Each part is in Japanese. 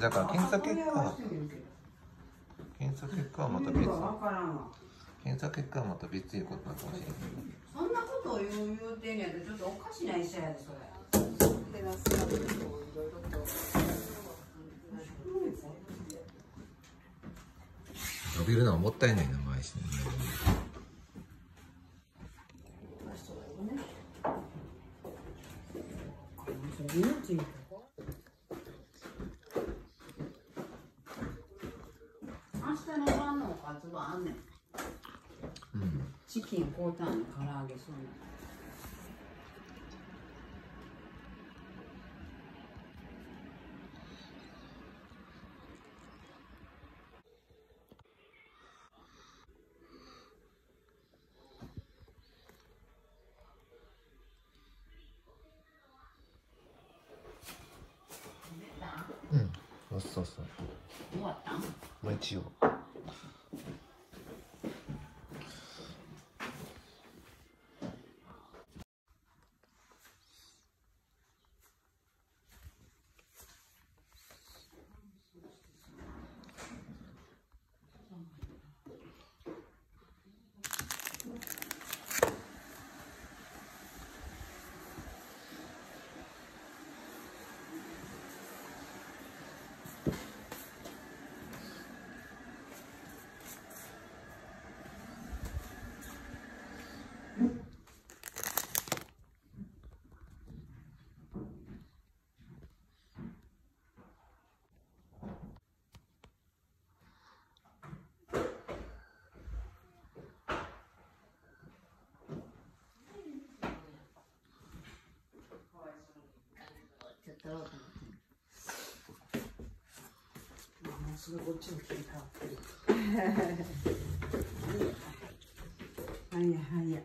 だから検査結果は検査結果はまた別検査結果はまた別いうことなのかもしれないそん。なことを言う言うてん。やったらちょっとおかしな医者やでそれでラストいろいろと伸びるのはもったいないな毎日ね明日の晩のおかずはあんねん。うん。チキンコータンの唐揚げそうなうん。そうそうそう。終わった？んまあ一応やろうと思ってまあもうすぐこっちに切り替わってるはいやはいや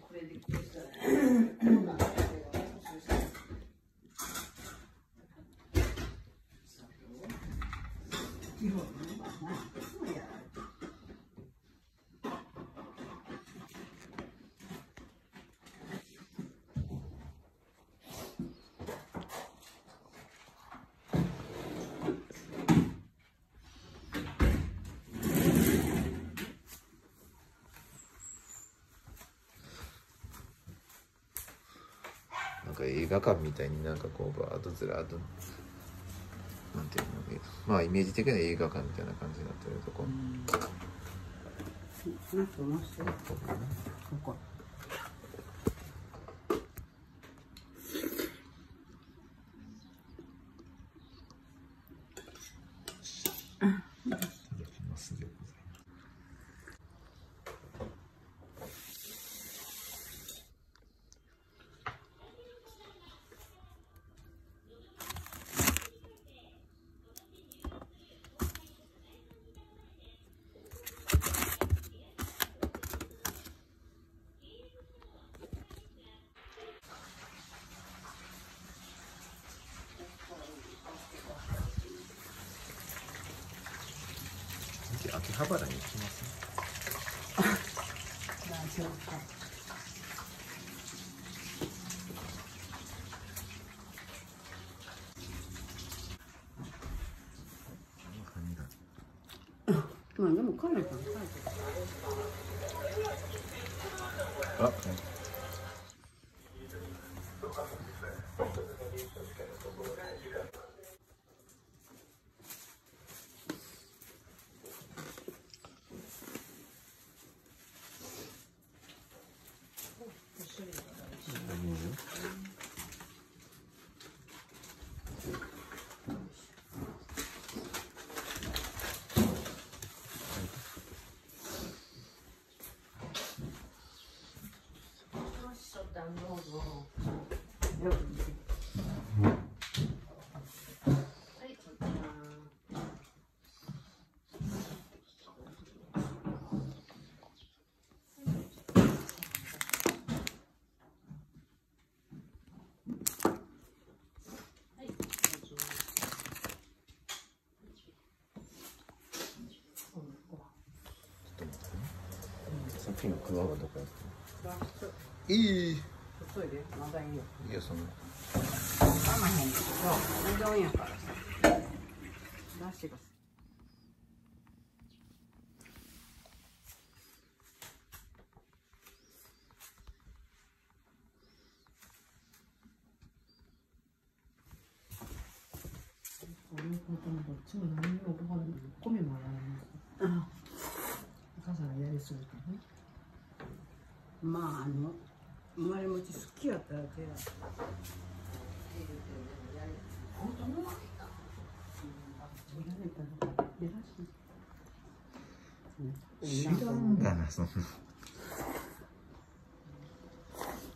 これでこうしたら基本ねか映画館みたいになんかこうバーッとずらーっとなんていうのまあイメージ的な映画館みたいな感じになってるとこ、なく回してるここますでございます次秋葉原に行きますね。大丈夫か。まあでもカメさん書いてあ、さっきのクワはどこやったいい。い急いでまだいいよ。やそのかまへんけどうどんやからさ出してください両方ともどっちも何にもご飯米もやらない。あお母さんがやりすぎたね。まああの生まれ持ち好きやったら手や。本当のやられたら出だし知らんがなそんな。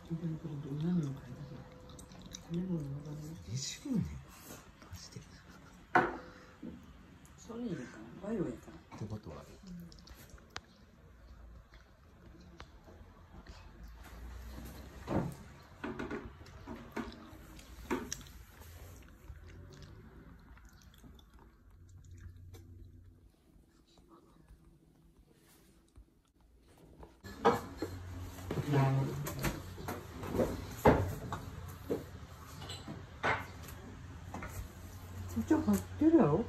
本当にこれ何の会だけど食べ物の場合20年マジでそれいいのかなバイオやから。ってことはちは入ってるやろ？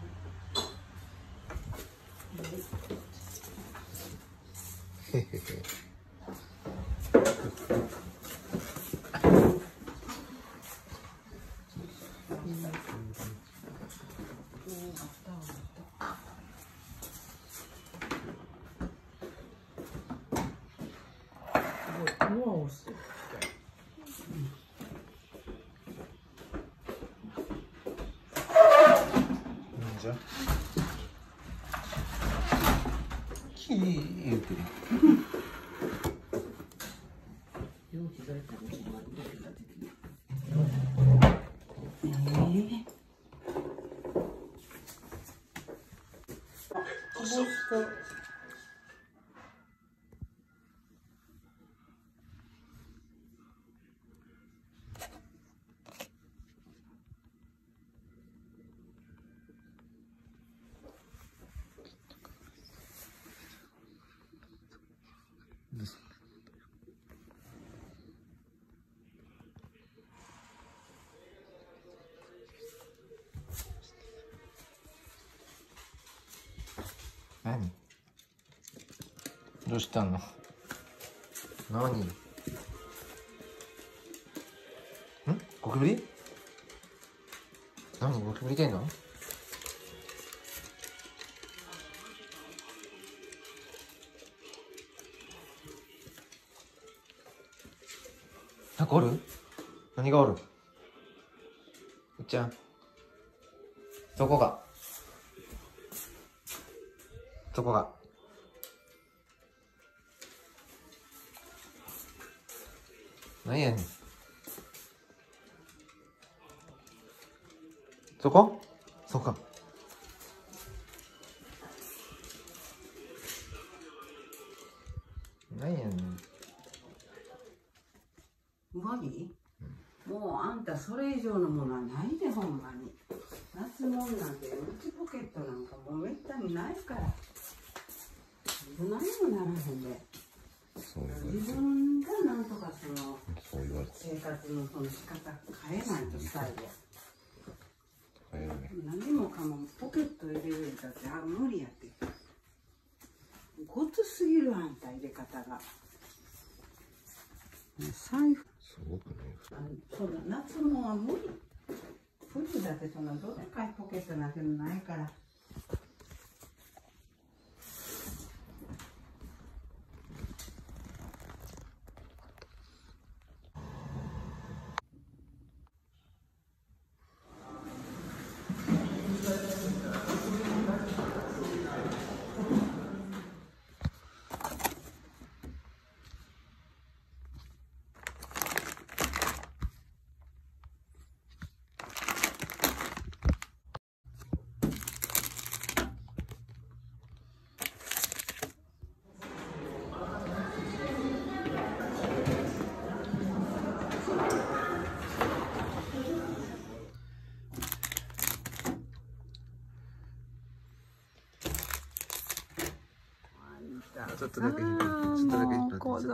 へへへすごい。うわ、押す。なんじゃキー言うてる両膝痛いかもしれなどれが出てるええあ、こぼした。何？どうしたの？何？ん？ゴキブリ？何？ゴキブリ出んの？なんかおる？何がおる？うっちゃん。どこが？そこが。何やねん。そこ？そこもならへんでそう自分がなんとかその生活のその仕方変えないとスタイル帰るね何もかもポケット入れるんだってあ無理やって。ごつすぎるあんた入れ方が。財布。すごくね。あそうだ夏もは無理。冬だってそんなどでかいポケットなんてのないからちょっとだけ引っ張ってちょっとだけ引っ張って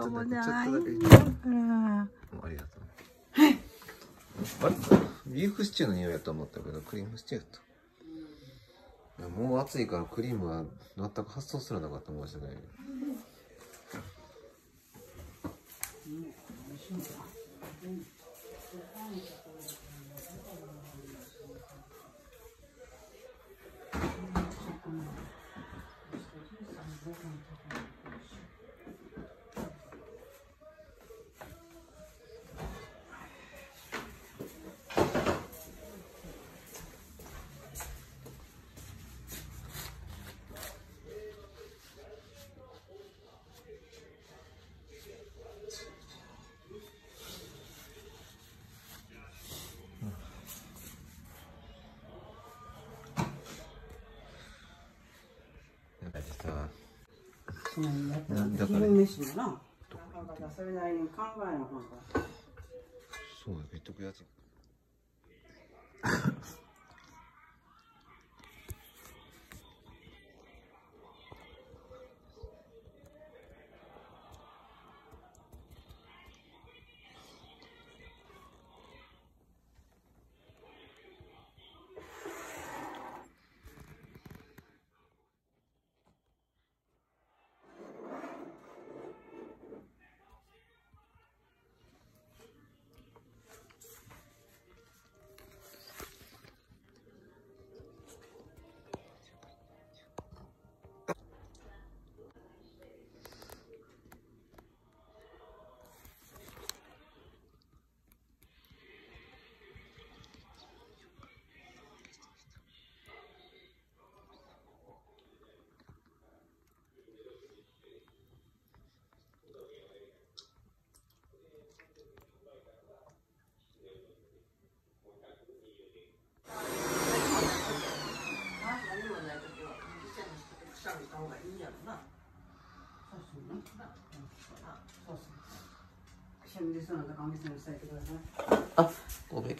ありがとう。あれ？ビーフシチューの匂いやと思ったけどクリームシチューやった。いやもう暑いからクリームは全く発想すらなかった申し訳ない。やっうんやったなんだから昼飯もな。だからそれなりに考えなあかんからそうやつ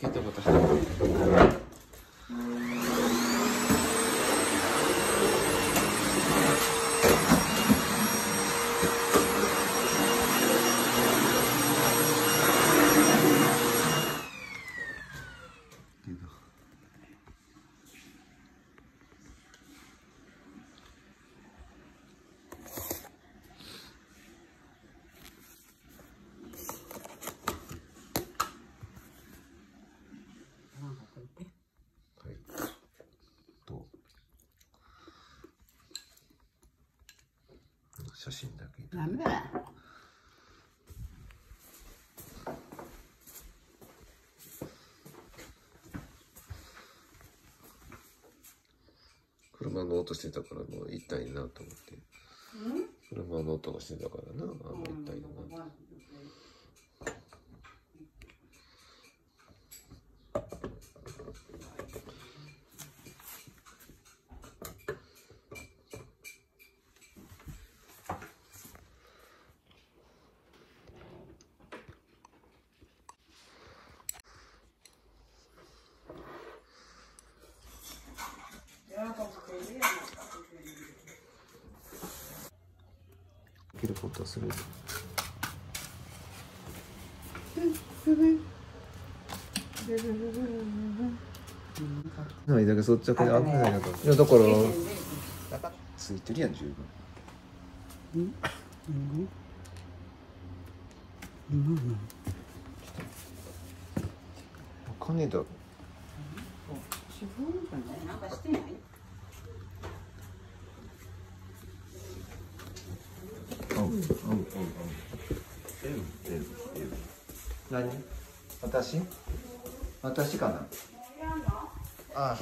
के त 写真だけダメだ。車の音してたからもう一体なと思って。車の音がしてたからなあもう一体だなできることはする。ないだけ率直に危ないなといやだからついてるやん十分。わかん。ねえだろなん。かしてないうんうんうん。うん何？私？私かな？ああ